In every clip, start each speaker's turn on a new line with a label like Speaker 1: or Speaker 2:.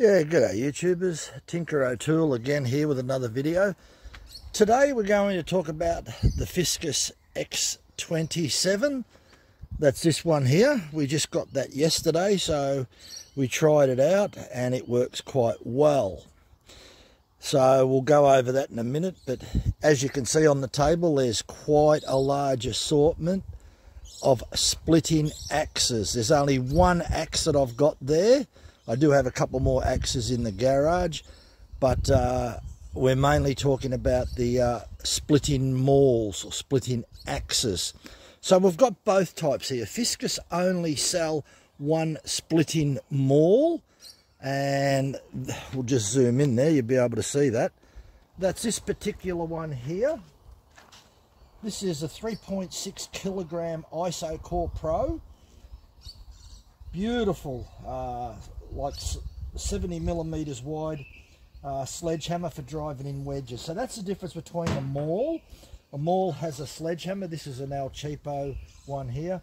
Speaker 1: Yeah, g'day YouTubers. Tinker O'Toole again here with another video. Today we're going to talk about the Fiskars X27. That's this one here. We just got that yesterday, so we tried it out and it works quite well. So we'll go over that in a minute, but as you can see on the table, there's quite a large assortment of splitting axes. There's only one axe that I've got there I do have a couple more axes in the garage, but uh, we're mainly talking about the uh, splitting mauls or splitting axes. So we've got both types here. Fiskars only sell one splitting maul, and we'll just zoom in there, you'll be able to see that. That's this particular one here. This is a 3.6 kilogram Isocore Pro. Beautiful uh, like 70 millimeters wide uh, sledgehammer for driving in wedges. So that's the difference between a maul. A maul has a sledgehammer. This is an El Cheapo one here.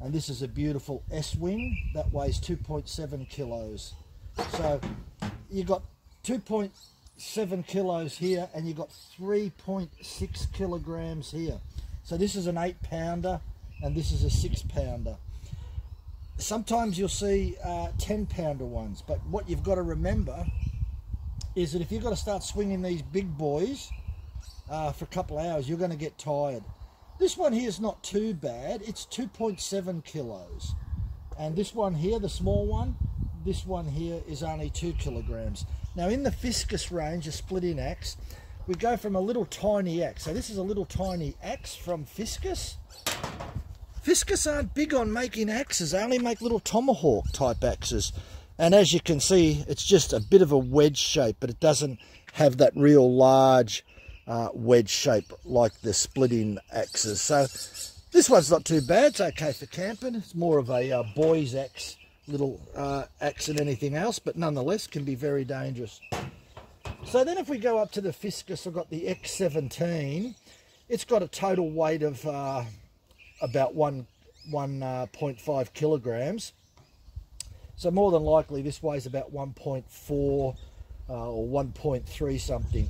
Speaker 1: And this is a beautiful Estwing that weighs 2.7 kilos. So you've got 2.7 kilos here and you've got 3.6 kilograms here. So this is an eight pounder and this is a six pounder sometimes you'll see uh, 10 pounder ones but what you've got to remember is that if you've got to start swinging these big boys uh, for a couple of hours you're going to get tired. This one here is not too bad. It's 2.7 kilos. And this one here the small one this one here is only two kilograms. Now in the Fiskars range a split-in axe we go from a little tiny axe so this is a little tiny axe from Fiskars Fiskars aren't big on making axes. They only make little tomahawk type axes. And as you can see, it's just a bit of a wedge shape, but it doesn't have that real large uh, wedge shape like the splitting axes. So this one's not too bad. It's okay for camping. It's more of a uh, boy's axe, little uh, axe than anything else, but nonetheless can be very dangerous. So then if we go up to the Fiskars, I've got the X17. It's got a total weight of uh, about one 1.5 kilograms. So more than likely this weighs about 1.4 uh, or 1.3 something.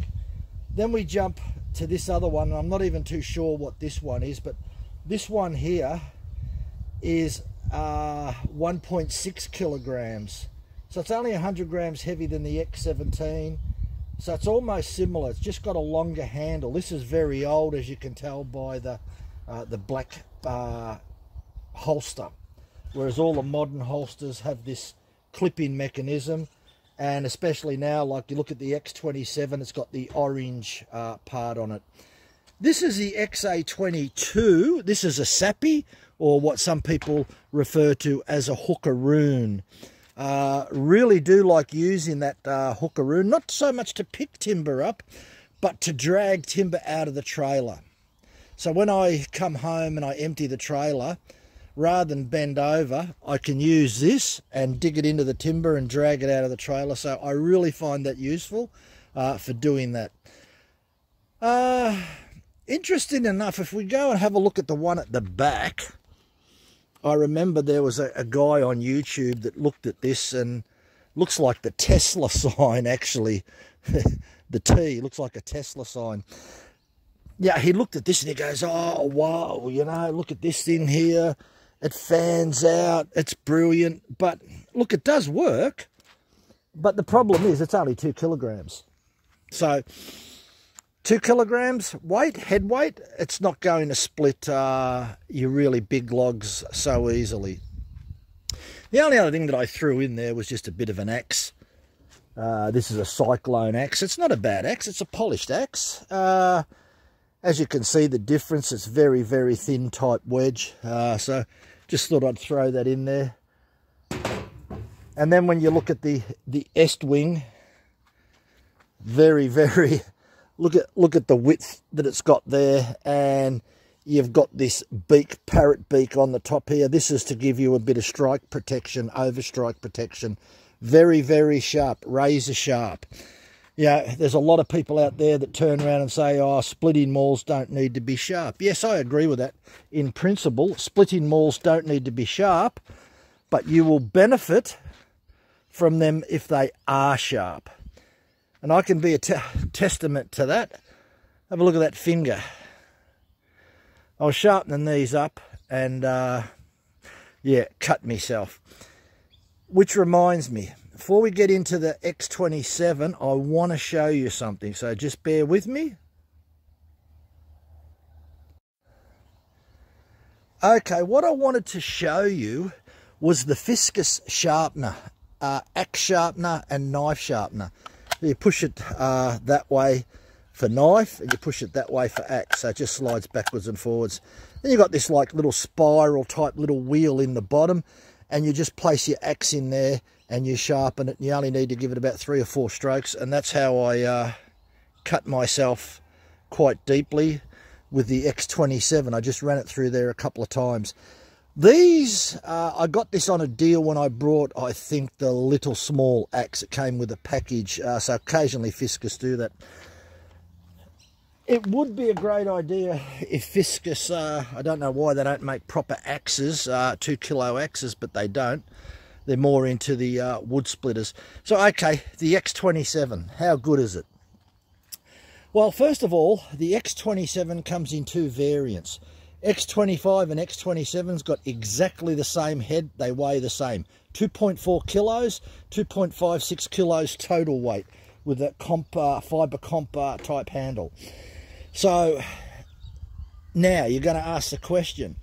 Speaker 1: Then we jump to this other one. I'm not even too sure what this one is, but this one here is uh, 1.6 kilograms. So it's only 100 grams heavier than the X17. So it's almost similar. It's just got a longer handle. This is very old, as you can tell by the uh, the black uh, holster, whereas all the modern holsters have this clip-in mechanism, and especially now, like you look at the X27, it's got the orange uh, part on it. This is the XA22. This is a sappy, or what some people refer to as a hookaroon. Uh, really do like using that uh, hookaroon, not so much to pick timber up, but to drag timber out of the trailer. So when I come home and I empty the trailer, rather than bend over, I can use this and dig it into the timber and drag it out of the trailer. So I really find that useful uh, for doing that. Uh, interesting enough, if we go and have a look at the one at the back, I remember there was a, a guy on YouTube that looked at this and looks like the Tesla sign actually. the T looks like a Tesla sign yeah, he looked at this and he goes, oh, wow, you know, look at this thing here. It fans out. It's brilliant. But look, it does work. But the problem is it's only two kilograms. So two kilograms weight, head weight, it's not going to split uh, your really big logs so easily. The only other thing that I threw in there was just a bit of an axe. Uh, this is a cyclone axe. It's not a bad axe. It's a polished axe. Uh, as you can see the difference, it's very, very thin type wedge. Uh, so just thought I'd throw that in there. And then when you look at the, the Estwing, very, very, look at, look at the width that it's got there. And you've got this beak, parrot beak on the top here. This is to give you a bit of strike protection, overstrike protection. Very, very sharp, razor sharp yeah, there's a lot of people out there that turn around and say, oh, splitting mauls don't need to be sharp. Yes, I agree with that. In principle, splitting mauls don't need to be sharp, but you will benefit from them if they are sharp. And I can be a testament to that. Have a look at that finger. I was sharpening these up and uh, yeah, cut myself. Which reminds me, before we get into the X27, I want to show you something. So just bear with me. Okay, what I wanted to show you was the Fiskars sharpener, uh, axe sharpener and knife sharpener. You push it uh, that way for knife and you push it that way for axe so it just slides backwards and forwards then you've got this like little spiral type little wheel in the bottom and you just place your axe in there and you sharpen it and you only need to give it about three or four strokes and that's how I uh, cut myself quite deeply with the X27 I just ran it through there a couple of times these, uh, I got this on a deal when I brought, I think, the little small axe. It came with a package, uh, so occasionally Fiskars do that. It would be a great idea if Fiskars, uh, I don't know why they don't make proper axes, uh, two kilo axes, but they don't. They're more into the uh, wood splitters. So, okay, the X27, how good is it? Well, first of all, the X27 comes in two variants. X25 and X27's got exactly the same head. They weigh the same. 2.4 kilos, 2.56 kilos total weight with a comp, uh, fibre comp uh, type handle. So now you're going to ask the question,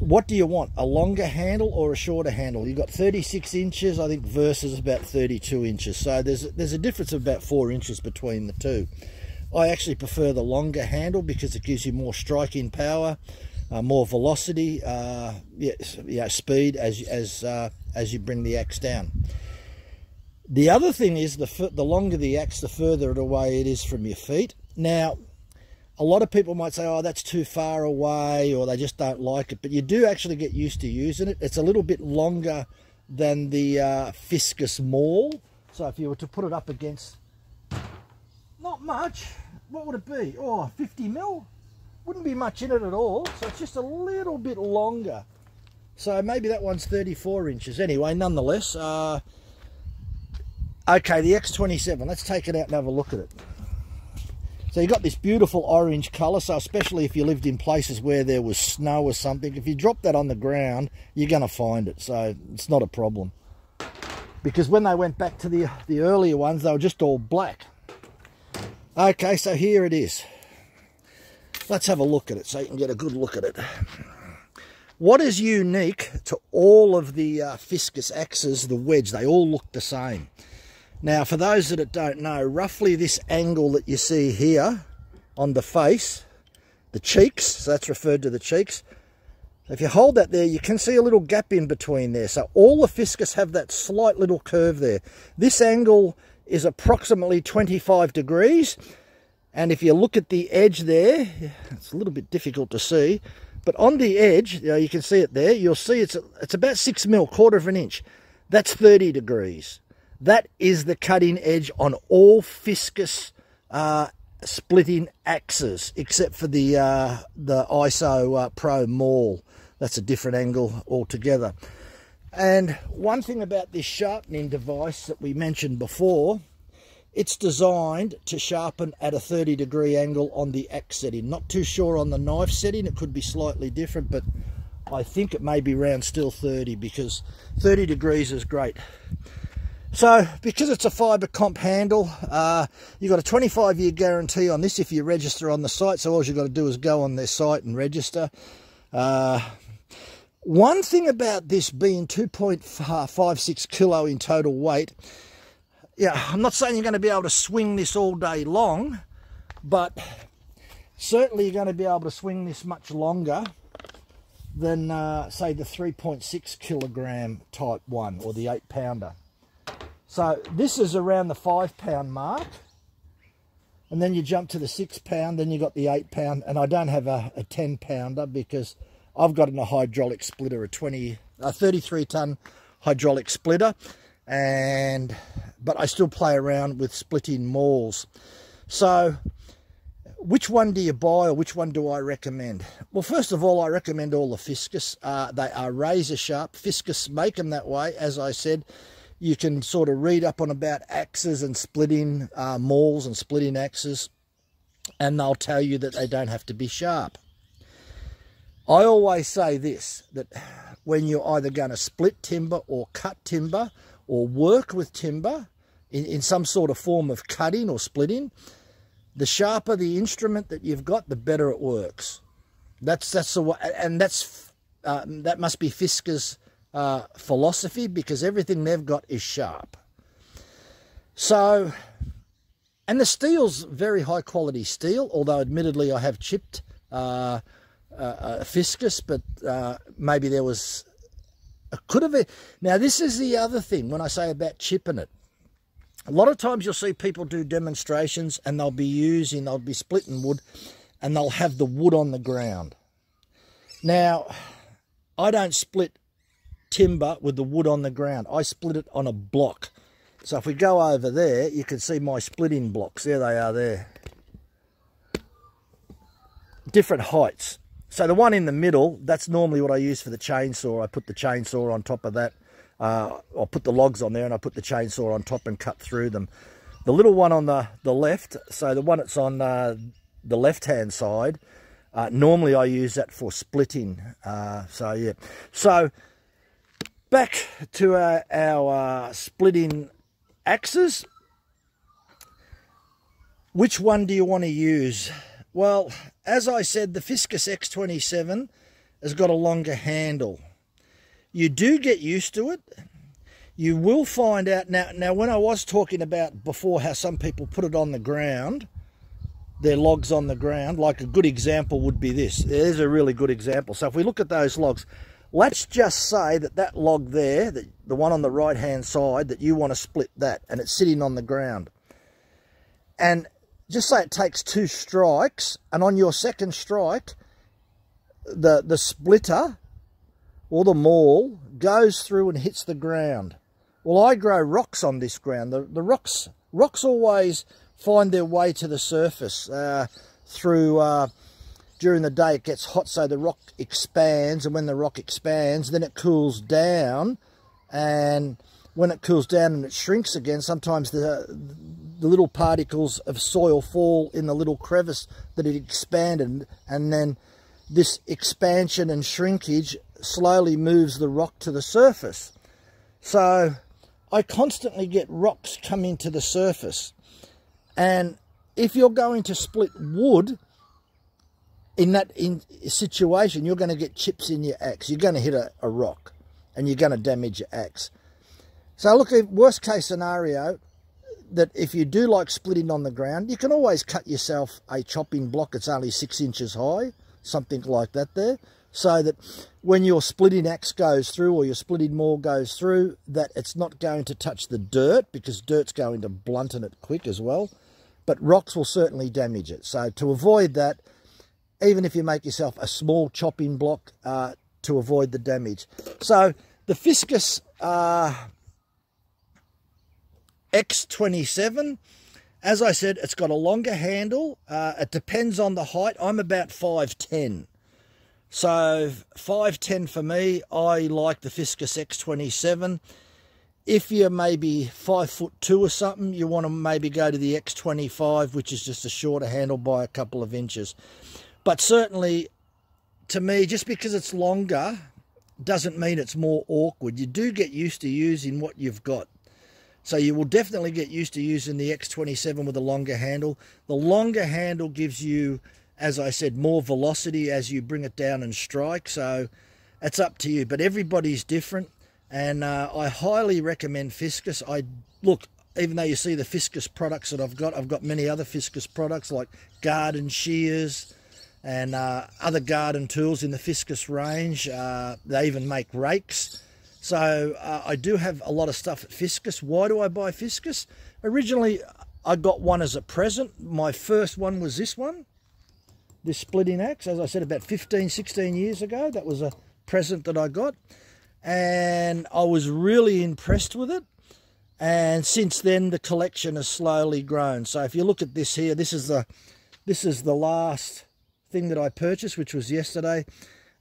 Speaker 1: what do you want, a longer handle or a shorter handle? You've got 36 inches, I think, versus about 32 inches. So there's, there's a difference of about four inches between the two. I actually prefer the longer handle because it gives you more striking power, uh, more velocity, uh, yeah, yeah, speed as, as, uh, as you bring the axe down. The other thing is the, the longer the axe, the further away it is from your feet. Now, a lot of people might say, oh, that's too far away, or they just don't like it. But you do actually get used to using it. It's a little bit longer than the uh, Fiskars Maul. So if you were to put it up against, not much. What would it be? Oh, 50 mil? Wouldn't be much in it at all. So it's just a little bit longer. So maybe that one's 34 inches. Anyway, nonetheless, uh, okay, the X27. Let's take it out and have a look at it. So you've got this beautiful orange colour, so especially if you lived in places where there was snow or something, if you drop that on the ground, you're going to find it, so it's not a problem. Because when they went back to the, the earlier ones, they were just all black. Okay, so here it is. Let's have a look at it so you can get a good look at it. What is unique to all of the uh, Fiskars axes, the wedge, they all look the same. Now, for those that don't know, roughly this angle that you see here on the face, the cheeks, so that's referred to the cheeks. If you hold that there, you can see a little gap in between there. So all the Fiskars have that slight little curve there. This angle is approximately 25 degrees. And if you look at the edge there, it's a little bit difficult to see, but on the edge, you, know, you can see it there, you'll see it's, it's about six mil, quarter of an inch. That's 30 degrees. That is the cutting edge on all Fiskars uh, splitting axes, except for the uh, the ISO uh, Pro Maul. That's a different angle altogether. And one thing about this sharpening device that we mentioned before, it's designed to sharpen at a 30 degree angle on the axe setting. Not too sure on the knife setting, it could be slightly different, but I think it may be around still 30 because 30 degrees is great. So, because it's a fibre comp handle, uh, you've got a 25 year guarantee on this if you register on the site. So, all you've got to do is go on their site and register. Uh, one thing about this being 2.56 kilo in total weight, yeah, I'm not saying you're going to be able to swing this all day long, but certainly you're going to be able to swing this much longer than, uh, say, the 3.6 kilogram type one or the 8 pounder. So this is around the five pound mark. And then you jump to the six pound, then you got the eight pound. And I don't have a, a 10 pounder because I've got a hydraulic splitter, a 20, a 33 ton hydraulic splitter. And, but I still play around with splitting mauls. So which one do you buy or which one do I recommend? Well, first of all, I recommend all the Fiskars. Uh, they are razor sharp. Fiskars make them that way, as I said you can sort of read up on about axes and splitting uh, mauls and splitting axes, and they'll tell you that they don't have to be sharp. I always say this that when you're either going to split timber or cut timber or work with timber in, in some sort of form of cutting or splitting, the sharper the instrument that you've got, the better it works. That's that's the way, and that's uh, that must be Fiskars' uh, philosophy because everything they've got is sharp. So, and the steel's very high quality steel, although admittedly I have chipped uh, uh, Fiskars, but uh, maybe there was, a could have, now this is the other thing when I say about chipping it. A lot of times you'll see people do demonstrations and they'll be using, they'll be splitting wood and they'll have the wood on the ground. Now, I don't split timber with the wood on the ground. I split it on a block. So if we go over there, you can see my splitting blocks. There they are there. Different heights. So the one in the middle, that's normally what I use for the chainsaw. I put the chainsaw on top of that. Uh, I'll put the logs on there and I put the chainsaw on top and cut through them. The little one on the, the left, so the one that's on uh, the left-hand side, uh, normally I use that for splitting. Uh, so, yeah. So, back to our, our uh, splitting axes. Which one do you want to use? Well, as I said, the Fiskars X27 has got a longer handle. You do get used to it. You will find out now. Now, when I was talking about before how some people put it on the ground, their logs on the ground, like a good example would be this. There's a really good example. So if we look at those logs, let's just say that that log there, that the one on the right hand side, that you want to split that and it's sitting on the ground. And just say it takes two strikes, and on your second strike, the, the splitter or the maul goes through and hits the ground. Well, I grow rocks on this ground. The, the rocks rocks always find their way to the surface uh, through uh, during the day it gets hot so the rock expands and when the rock expands then it cools down and when it cools down and it shrinks again sometimes the the little particles of soil fall in the little crevice that it expanded and then this expansion and shrinkage slowly moves the rock to the surface. So I constantly get rocks coming to the surface and if you're going to split wood in that in situation you're going to get chips in your axe. You're going to hit a, a rock and you're going to damage your axe. So look, worst case scenario, that if you do like splitting on the ground, you can always cut yourself a chopping block. It's only six inches high, something like that there. So that when your splitting axe goes through or your splitting maul goes through, that it's not going to touch the dirt because dirt's going to blunten it quick as well. But rocks will certainly damage it. So to avoid that, even if you make yourself a small chopping block uh, to avoid the damage. So the Fiskars uh, X27. As I said, it's got a longer handle. Uh, it depends on the height. I'm about 5'10". So 5'10 for me, I like the Fiskars X27. If you're maybe 5 foot 2 or something, you want to maybe go to the X25, which is just a shorter handle by a couple of inches. But certainly, to me, just because it's longer doesn't mean it's more awkward. You do get used to using what you've got. So you will definitely get used to using the X27 with a longer handle. The longer handle gives you, as I said, more velocity as you bring it down and strike. So it's up to you. But everybody's different. And uh, I highly recommend Fiskars. I Look, even though you see the Fiskars products that I've got, I've got many other Fiskars products like garden shears and uh, other garden tools in the Fiskars range. Uh, they even make rakes. So uh, I do have a lot of stuff at Fiskars. Why do I buy Fiskars? Originally, I got one as a present. My first one was this one, this splitting axe. As I said, about 15, 16 years ago. That was a present that I got. And I was really impressed with it. And since then, the collection has slowly grown. So if you look at this here, this is the, this is the last thing that I purchased, which was yesterday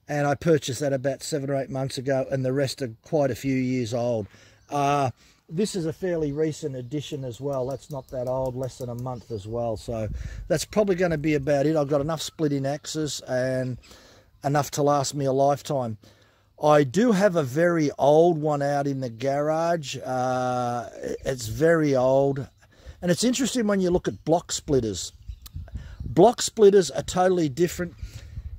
Speaker 1: and I purchased that about seven or eight months ago, and the rest are quite a few years old. Uh, this is a fairly recent addition as well. That's not that old, less than a month as well. So that's probably going to be about it. I've got enough splitting axes and enough to last me a lifetime. I do have a very old one out in the garage. Uh, it's very old. And it's interesting when you look at block splitters. Block splitters are totally different.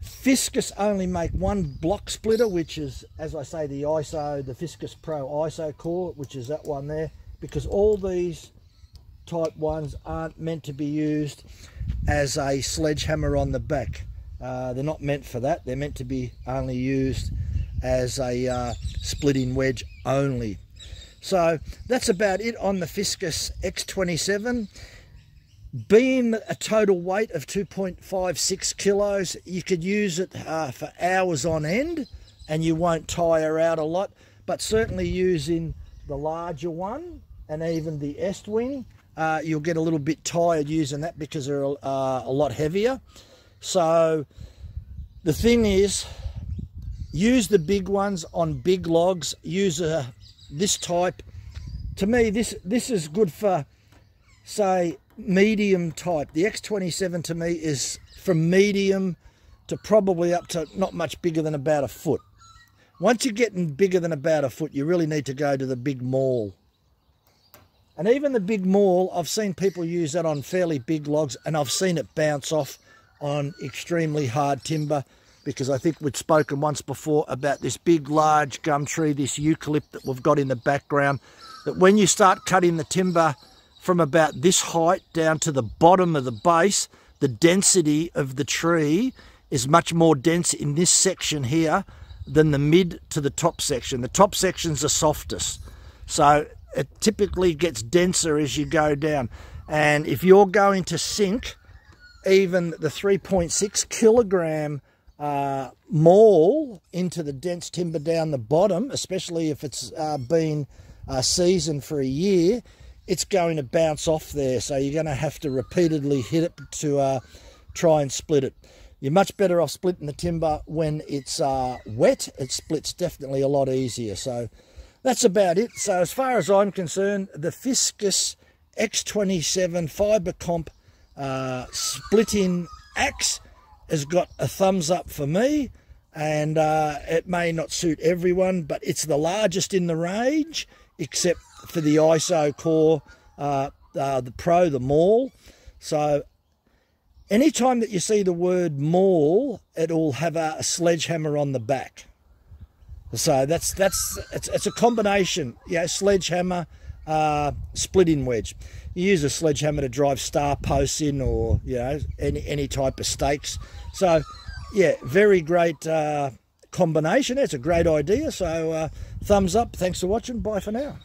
Speaker 1: Fiskars only make one block splitter, which is, as I say, the ISO, the Fiskars Pro ISO core, which is that one there, because all these type ones aren't meant to be used as a sledgehammer on the back. Uh, they're not meant for that. They're meant to be only used as a uh, splitting wedge only. So that's about it on the Fiskars X27 being a total weight of 2.56 kilos, you could use it uh, for hours on end and you won't tire out a lot. But certainly using the larger one and even the Estwing, uh, you'll get a little bit tired using that because they're uh, a lot heavier. So the thing is, use the big ones on big logs. Use a, this type. To me, this this is good for, say, medium type. The X27 to me is from medium to probably up to not much bigger than about a foot. Once you're getting bigger than about a foot, you really need to go to the big maul. And even the big maul, I've seen people use that on fairly big logs and I've seen it bounce off on extremely hard timber because I think we'd spoken once before about this big large gum tree, this eucalypt that we've got in the background, that when you start cutting the timber from about this height down to the bottom of the base, the density of the tree is much more dense in this section here than the mid to the top section. The top section's the softest. So it typically gets denser as you go down. And if you're going to sink even the 3.6 kilogram uh, maul into the dense timber down the bottom, especially if it's uh, been uh, seasoned for a year, it's going to bounce off there. So you're going to have to repeatedly hit it to uh, try and split it. You're much better off splitting the timber when it's uh, wet. It splits definitely a lot easier. So that's about it. So as far as I'm concerned, the Fiskars X27 Fiber Comp uh, splitting axe has got a thumbs up for me and uh, it may not suit everyone but it's the largest in the range except for the ISO core, uh, uh, the Pro, the Maul. So anytime that you see the word Maul, it'll have a, a sledgehammer on the back. So that's that's it's, it's a combination, yeah, sledgehammer, uh, splitting wedge. You use a sledgehammer to drive star posts in, or you know any any type of stakes. So yeah, very great uh, combination. It's a great idea. So uh, thumbs up. Thanks for watching. Bye for now.